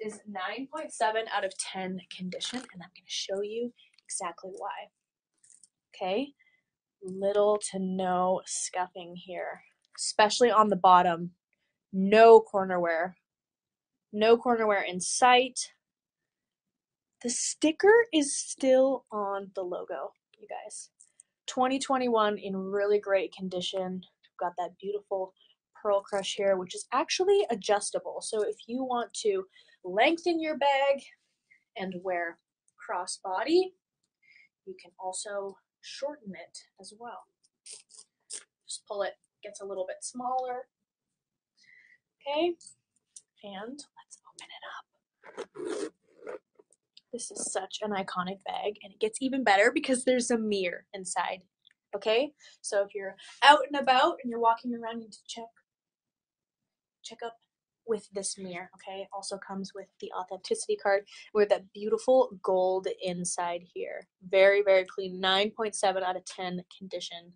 is 9.7 out of 10 condition, and I'm going to show you exactly why. Okay, little to no scuffing here, especially on the bottom. No corner wear. No corner wear in sight. The sticker is still on the logo, you guys. 2021 in really great condition. Got that beautiful pearl crush here, which is actually adjustable. So if you want to lengthen your bag and wear crossbody, you can also shorten it as well. Just pull it, gets a little bit smaller. Okay, and let's open it up. This is such an iconic bag, and it gets even better because there's a mirror inside. Okay, so if you're out and about and you're walking around, you need to check check up with this mirror. Okay, also comes with the authenticity card with that beautiful gold inside here. Very very clean, 9.7 out of 10 condition.